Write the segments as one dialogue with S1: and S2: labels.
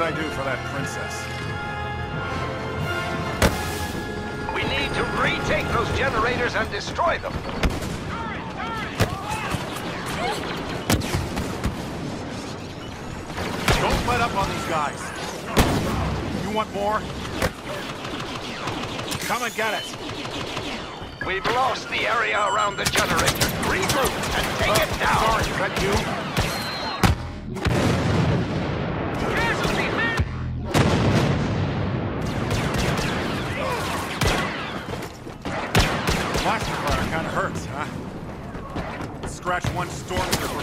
S1: I do for that princess?
S2: We need to retake those generators and destroy them.
S1: Don't let up on these guys. You want more? Come and get it.
S2: We've lost the area around the generator. Regroup and take it uh, down.
S1: Sorry, is that you? Hurts, huh? Scratch one stormtrooper.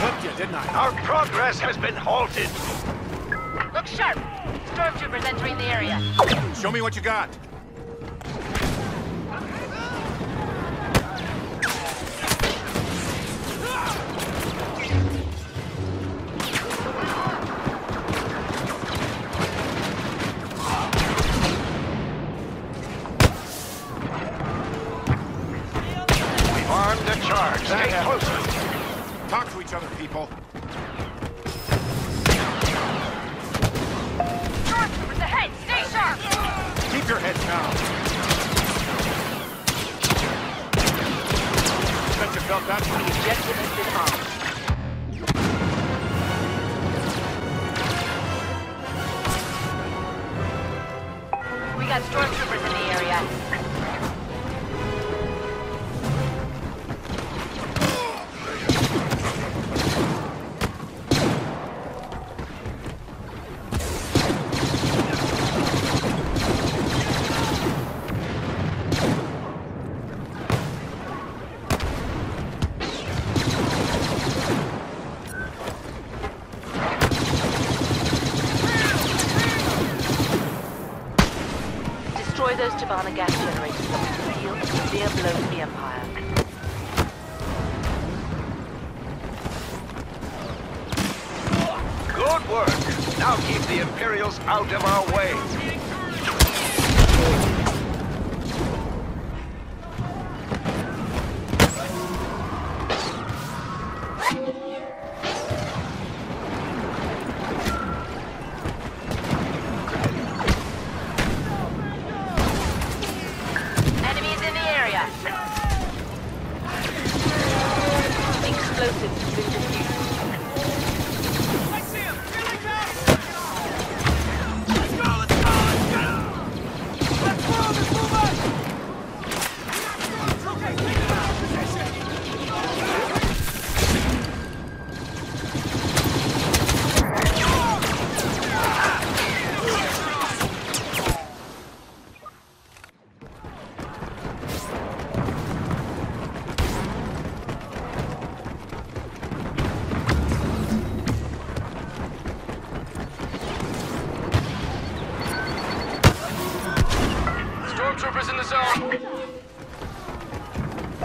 S1: Hooked you, didn't I?
S2: Our progress has been halted.
S3: Look sharp! Stormtroopers entering the area.
S1: Show me what you got.
S2: Charge. Stay
S1: That
S2: closer.
S1: Talk to each other, people.
S3: Stormtroopers ahead! Stay sharp!
S1: Keep your heads down. Bet you felt that one.
S3: Objective has been Destroy gas generators the field a severe blow to the Empire.
S2: Good work. Now keep the Imperials out of our way.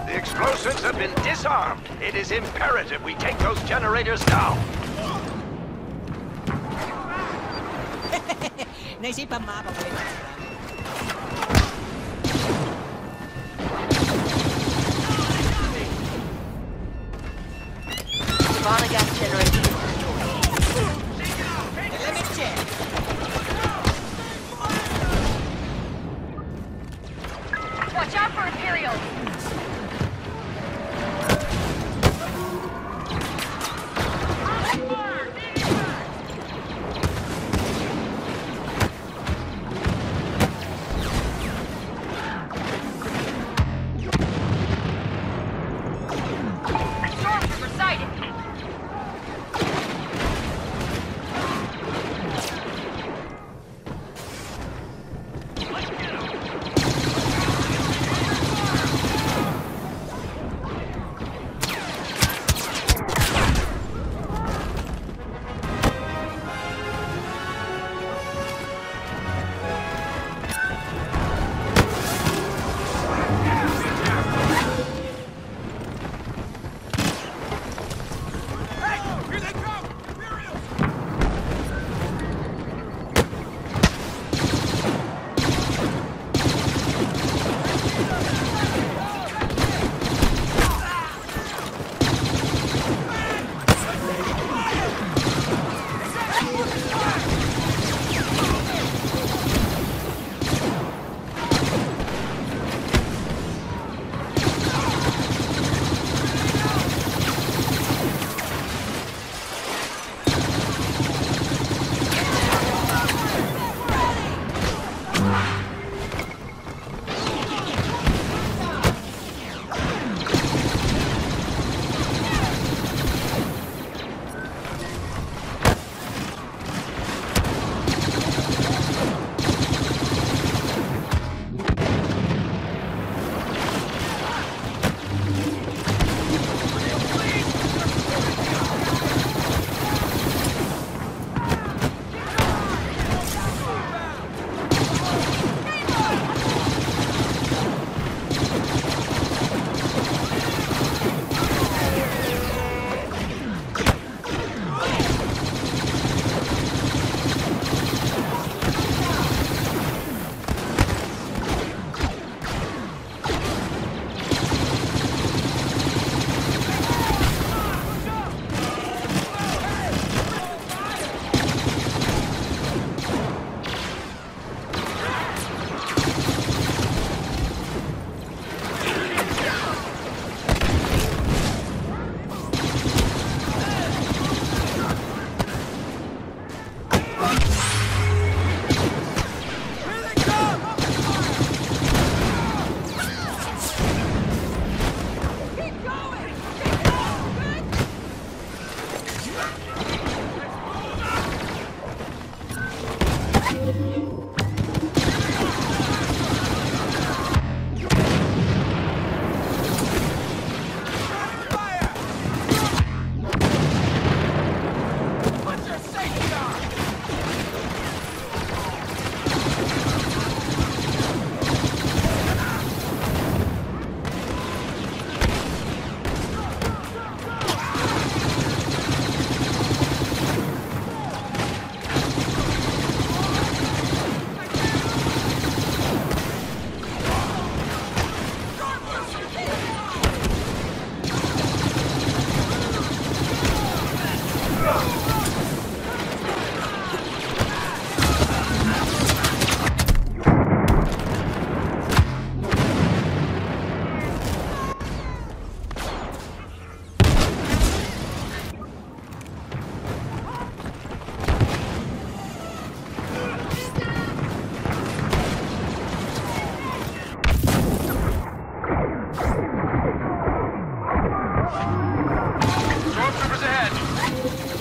S3: The explosives have been
S2: disarmed. It is imperative we take those generators down.
S4: Naisipan maapapeilasta.
S3: Tabana gas generators Stormtroopers ahead.